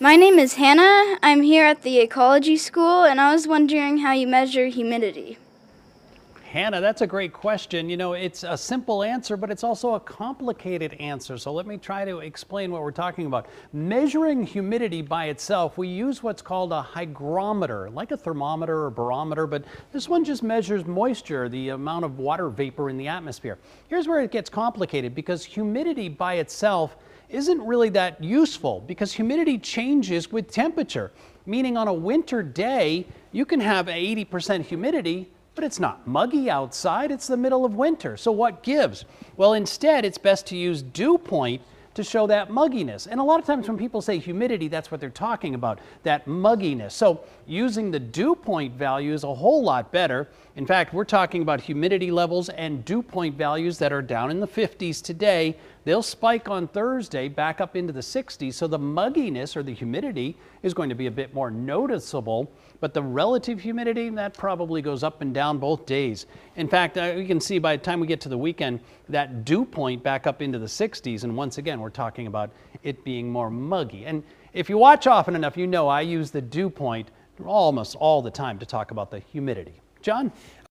My name is Hannah. I'm here at the ecology school and I was wondering how you measure humidity. Hannah, that's a great question. You know, it's a simple answer, but it's also a complicated answer. So let me try to explain what we're talking about. Measuring humidity by itself, we use what's called a hygrometer, like a thermometer or barometer, but this one just measures moisture, the amount of water vapor in the atmosphere. Here's where it gets complicated because humidity by itself isn't really that useful because humidity changes with temperature, meaning on a winter day, you can have 80% humidity but it's not muggy outside, it's the middle of winter. So what gives? Well, instead, it's best to use dew point to show that mugginess. And a lot of times when people say humidity, that's what they're talking about, that mugginess. So using the dew point value is a whole lot better. In fact, we're talking about humidity levels and dew point values that are down in the 50s today. They'll spike on Thursday back up into the 60s. So the mugginess or the humidity is going to be a bit more noticeable. But the relative humidity, that probably goes up and down both days. In fact, uh, you can see by the time we get to the weekend, that dew point back up into the 60s. And once again, we're talking about it being more muggy. And if you watch often enough, you know I use the dew point almost all the time to talk about the humidity. John?